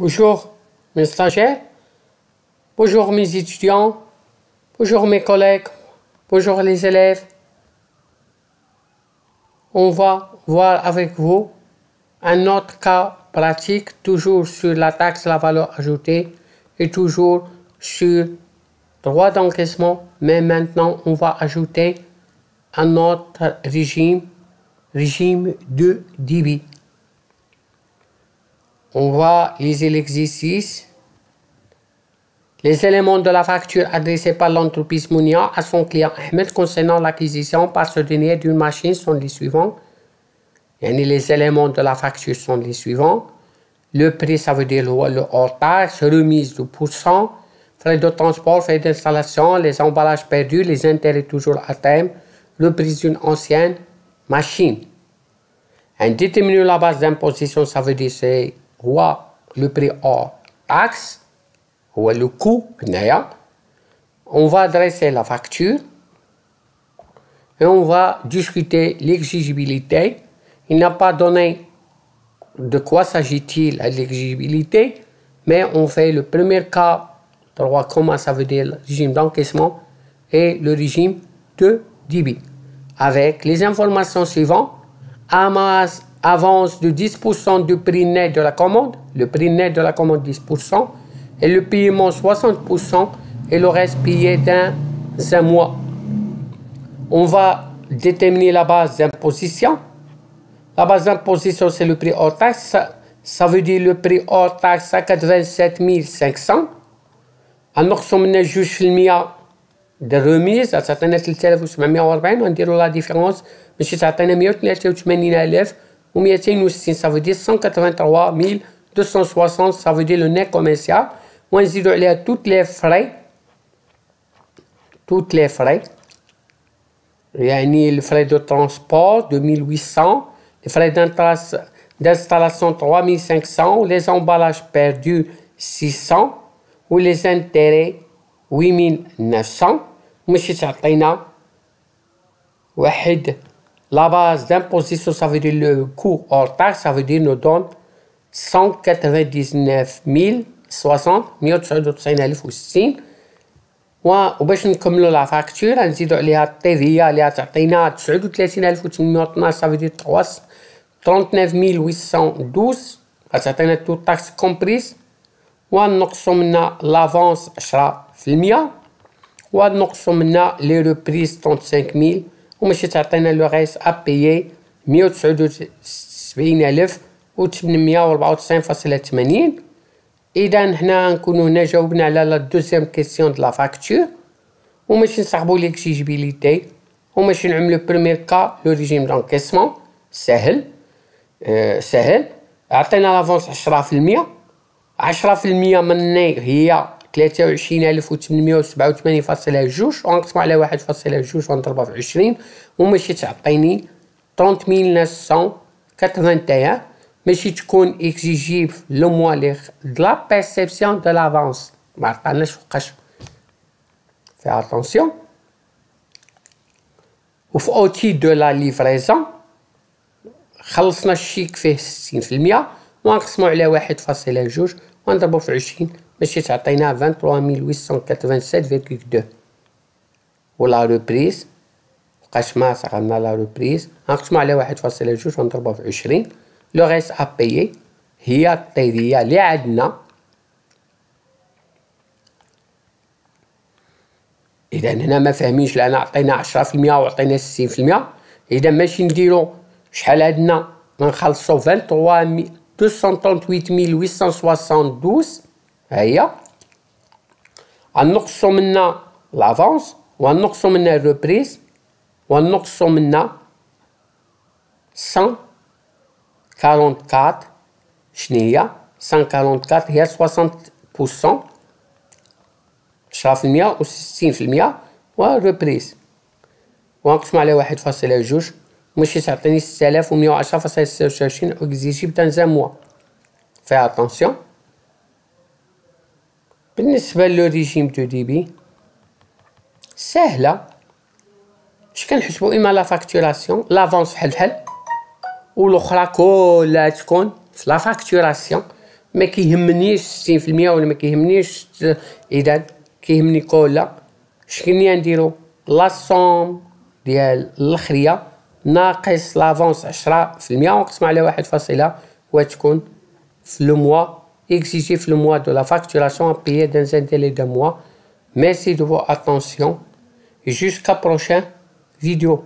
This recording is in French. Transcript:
Bonjour mes stagiaires, bonjour mes étudiants, bonjour mes collègues, bonjour les élèves. On va voir avec vous un autre cas pratique, toujours sur la taxe la valeur ajoutée et toujours sur droit d'encaissement, mais maintenant on va ajouter un autre régime, régime de débit. On voit les l'exercice. Les éléments de la facture adressée par l'entreprise Mounia à son client Ahmed concernant l'acquisition par ce dernier d'une machine sont les suivants. les éléments de la facture sont les suivants. Le prix, ça veut dire le, hors taxe, remise de pourcent, frais de transport, frais d'installation, les emballages perdus, les intérêts toujours à terme, le prix d'une ancienne machine. Un déterminer la base d'imposition, ça veut dire c'est le prix hors taxe ou le coût on va adresser la facture et on va discuter l'exigibilité. Il n'a pas donné de quoi s'agit-il à l'exigibilité, mais on fait le premier cas, droit commun, ça veut dire le régime d'encaissement et le régime de débit. Avec les informations suivantes, Amas avance de 10% du prix net de la commande, le prix net de la commande 10%, et le paiement 60%, et le reste payé dans un mois. On va déterminer la base d'imposition. La base d'imposition, c'est le prix hors taxe. Ça, veut dire le prix hors taxe à 87 500. النقص من جوج في المية de remise تعطينا 3740 ونديرو لا ديفيرونس باش تعطينا 183 ألف ou 260 ça veut dire 183 260 ça veut dire le net commercial ونزيدو عليها toutes les frais toutes les frais يعني les frais de transport 2800 les frais d'installation 3500 les emballages perdus 600 ou les intérêts 8900 ماشي تعطينا واحد la base d'imposition, ça veut dire le coût hors taxe, ça veut dire nous donne 199 060 199 1060 وباش نكملوا لا فاكتور نزيدو عليها التيفيا اللي تعطينا 39812 ça veut dire 39812 غتعطينا تو تاكس كومبريس ونقصوا منا لافونس 10% ونقصوا منا لي ريبريز 35000 وماشي تعطينا لو غيس ابيي إيه تمانين. إذا حنا نكونو هنا جاوبنا على لا دوزيام كيسيون دو لا فاكتور. وماشي نصاحبوا و وماشي نعملو بريمير كا لو ريجيم دونكيسمون سهل. أه سهل. عطينا لافونس 10% 10% مني هي ثلاثة وعشرين ألف وثمانمية وسبعة وثمانين فاصلة جوج ونقسمو على واحد فاصلة جوج ونضربها في عشرين وماشي تعطيني طونت ميل ناسون كاتفان ماشي تكون إكزيجيف لو موا لي د لا بيرسيبسيون دو لافونس معرفناش فوقاش في اتونسيون وفي اوتي دو لا ليفريزون خلصنا الشيك فيه ستين في المية ونقسمو على واحد فاصلة جوج ونضربو في عشرين باش تعطينا 23887,2 ولا مبقاش ما عندنا لا روبريز غنقسمو على واحد فاصلة جوج ونضربو في عشرين لو غيس ابيي هي الطيرية اللي عندنا اذا هنا ما فاهمينش لأن عطينا عشرة في المية وعطينا ستين في المية اذا ماشي نديرو شحال عندنا غنخلصو 23 238872 هي غنقصو منا لافونس و غنقصو منا لوبريز و غنقصو منا سان كارونت شنيا سان كارونت كات هي سوسانت بوسون شاف المية و ستين في المية و روبريز ونقسم على واحد فاصلة جوج مشي تعطيني ستالاف و مية و عشرة فاصلة ستة و عشرين اوكزيجي بتنزا موا. فيها اتونسيون بالنسبة للريجيم دو ديبي سهلة. اش كنحسبو إما لا فاكتوراسيون لافونس بحال بحال والأخرى كلها تكون في لا فاكتوراسيون ما كيهمنيش ستين في المية ولا ما كيهمنيش إذا كيهمني كولا شكني نديرو لاسوم ديال الاخريه ناقص لافونس عشرة في المية ونقسم على واحد فاصلة وتكون في لو موا exigé في le mois de la facturation à payer dans un délai d'un mois. Merci de votre attention et jusqu'à prochaine vidéo.